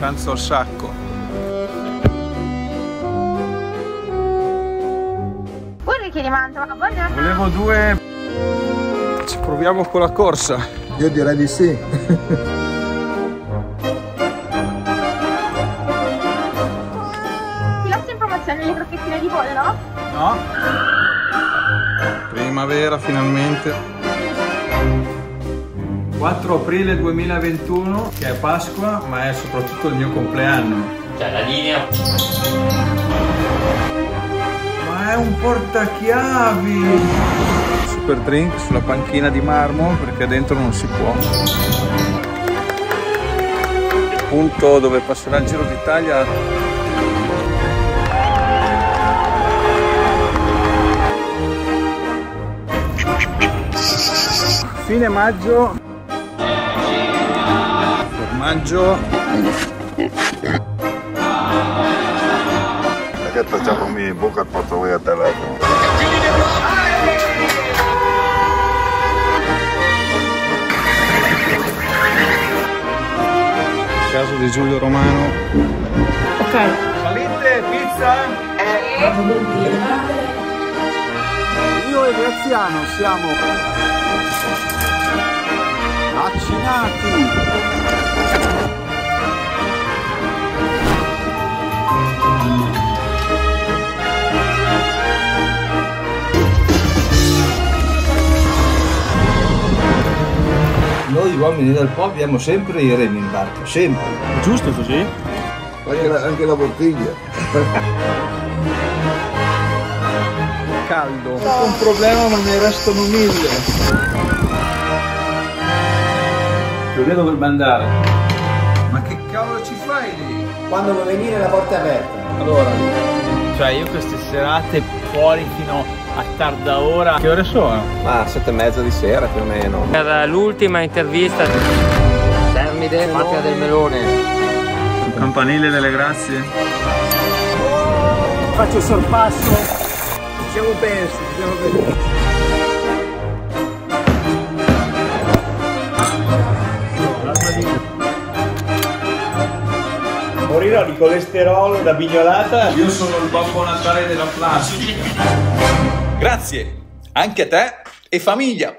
pranzo al sacco. Pure che li mangia, ma buongiorno. Volevo due... Ci proviamo con la corsa. Io direi di sì. Ti lascio in promozione le crocchettine di pollo? No? Primavera finalmente. 4 aprile 2021, che è Pasqua, ma è soprattutto il mio compleanno. Cioè la linea Ma è un portachiavi! Super drink sulla panchina di marmo perché dentro non si può. Il punto dove passerà il Giro d'Italia fine maggio formaggio Perché facciamo in bocca al portavoce a telefono? caso di Giulio Romano Ok. salite pizza io e Graziano siamo vaccinati Noi uomini del po' abbiamo sempre i remi in barca, sempre. Giusto così? Anche la, anche la bottiglia. caldo Ho un problema ma ne restano mille. Giulia dovrebbe andare. ma che cavolo ci fai lì? Quando vuoi venire la porta è aperta. Allora, cioè io queste serate fuori fino a tarda ora. Che ore sono? Ma sette e mezza di sera più o meno. per l'ultima intervista Termide, patria del melone. campanile delle grazie Faccio il sorpasso. Siamo persi, siamo persi. Morirò di colesterolo da bignolata. io sono il babbo natale della plastica Grazie, anche a te e famiglia.